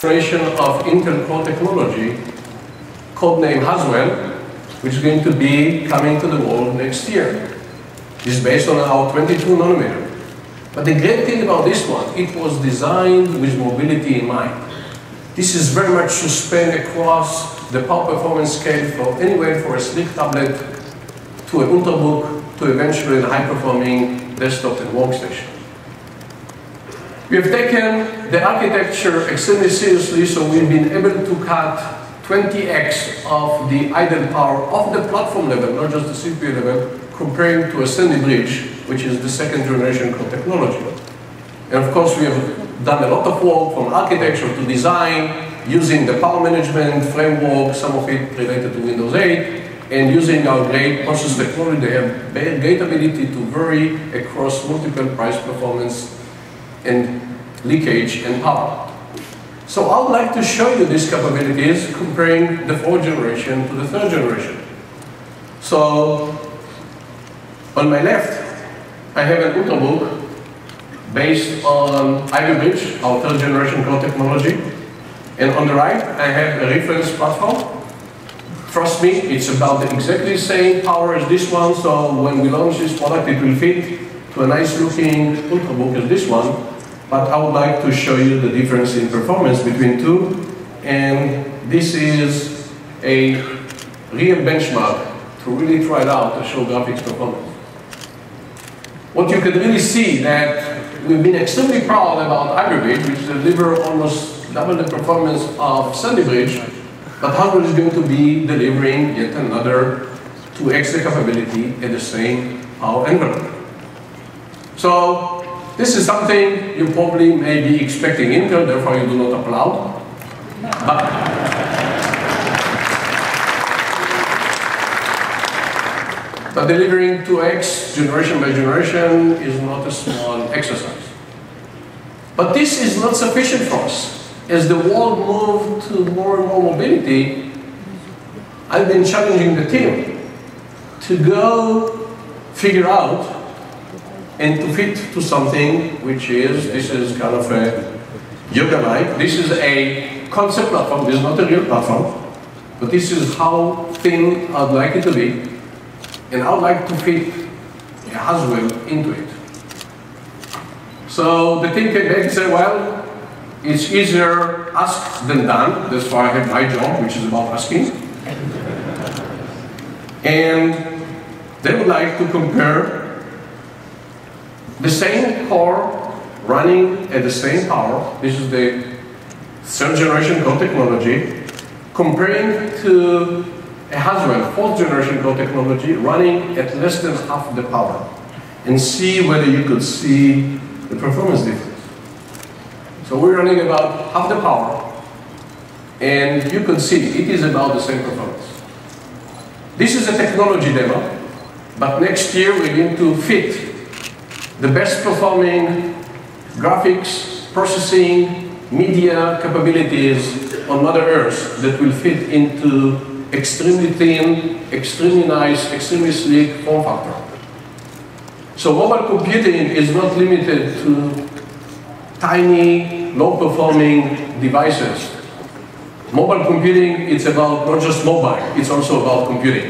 generation of Intel Core technology, codename Haswell, which is going to be coming to the world next year. This is based on our 22 nanometer. But the great thing about this one, it was designed with mobility in mind. This is very much to span across the power performance scale for anywhere for a slick tablet to a ultrabook to eventually a high-performing desktop and workstation. We have taken the architecture extremely seriously, so we've been able to cut 20x of the idle power of the platform level, not just the CPU level, comparing to a Sandy Bridge, which is the second generation core technology. And of course, we have done a lot of work from architecture to design, using the power management framework, some of it related to Windows 8, and using our great process technology, they have great ability to vary across multiple price performance and leakage and power. So I would like to show you these capabilities comparing the fourth generation to the third generation. So on my left, I have an ultrabook based on Ivy Bridge, our third generation core technology. And on the right, I have a reference platform. Trust me, it's about the exactly the same power as this one, so when we launch this product, it will fit to a nice looking ultrabook as this one but I would like to show you the difference in performance between two. And this is a real benchmark to really try it out to show graphics performance. What you can really see that we've been extremely proud about Bridge, which delivers almost double the performance of Sandy Bridge, but Haswell is going to be delivering yet another 2x the capability at the same power envelope. So this is something you probably may be expecting Intel, therefore you do not applaud. But, but delivering 2x generation by generation is not a small exercise. But this is not sufficient for us. As the world moved to more and more mobility, I've been challenging the team to go figure out and to fit to something which is, this is kind of a yoga-like. This is a concept platform, this is not a real platform, but this is how thin I'd like it to be, and I'd like to fit a Haswell into it. So the team came back and said, well, it's easier asked than done. That's why I have my job, which is about asking. and they would like to compare the same core running at the same power, this is the third generation core technology, comparing to a Haswell fourth generation core technology running at less than half the power and see whether you could see the performance difference. So we're running about half the power and you can see it is about the same performance. This is a technology demo, but next year we're going to fit the best performing graphics, processing, media capabilities on Mother Earth that will fit into extremely thin, extremely nice, extremely sleek form factor. So mobile computing is not limited to tiny, low-performing devices. Mobile computing, it's about not just mobile, it's also about computing.